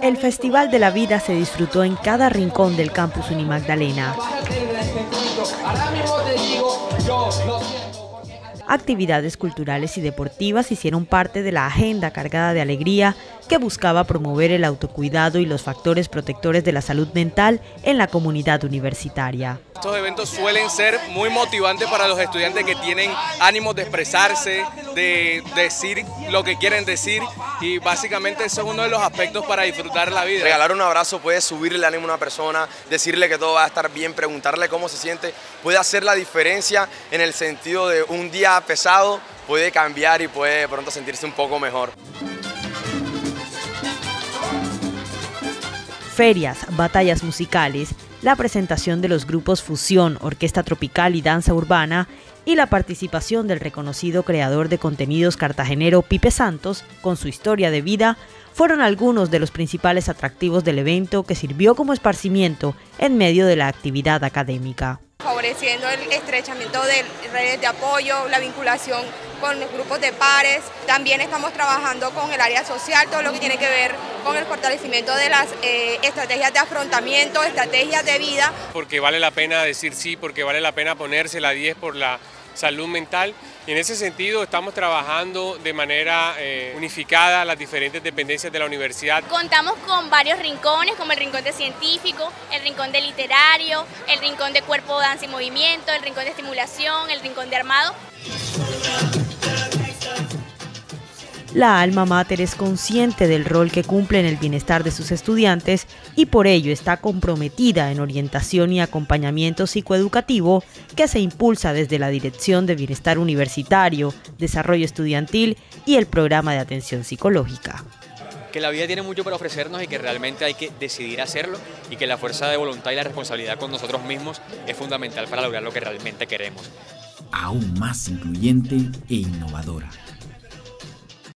El Festival de la Vida se disfrutó en cada rincón del campus Unimagdalena. Actividades culturales y deportivas hicieron parte de la agenda cargada de alegría que buscaba promover el autocuidado y los factores protectores de la salud mental en la comunidad universitaria. Estos eventos suelen ser muy motivantes para los estudiantes que tienen ánimos de expresarse, de decir lo que quieren decir y básicamente eso es uno de los aspectos para disfrutar la vida. Regalar un abrazo puede subirle el ánimo a una persona, decirle que todo va a estar bien, preguntarle cómo se siente, puede hacer la diferencia en el sentido de un día pesado puede cambiar y puede pronto sentirse un poco mejor. ferias, batallas musicales, la presentación de los grupos Fusión, Orquesta Tropical y Danza Urbana y la participación del reconocido creador de contenidos cartagenero Pipe Santos con su historia de vida fueron algunos de los principales atractivos del evento que sirvió como esparcimiento en medio de la actividad académica el estrechamiento de redes de apoyo, la vinculación con los grupos de pares. También estamos trabajando con el área social, todo lo que tiene que ver con el fortalecimiento de las eh, estrategias de afrontamiento, estrategias de vida. Porque vale la pena decir sí, porque vale la pena ponerse la 10 por la salud mental. Y en ese sentido estamos trabajando de manera eh, unificada las diferentes dependencias de la universidad. Contamos con varios rincones, como el rincón de científico, el rincón de literario, el rincón de cuerpo, danza y movimiento, el rincón de estimulación, el rincón de armado. La alma mater es consciente del rol que cumple en el bienestar de sus estudiantes y por ello está comprometida en orientación y acompañamiento psicoeducativo que se impulsa desde la Dirección de Bienestar Universitario, Desarrollo Estudiantil y el Programa de Atención Psicológica que la vida tiene mucho para ofrecernos y que realmente hay que decidir hacerlo y que la fuerza de voluntad y la responsabilidad con nosotros mismos es fundamental para lograr lo que realmente queremos. Aún más incluyente e innovadora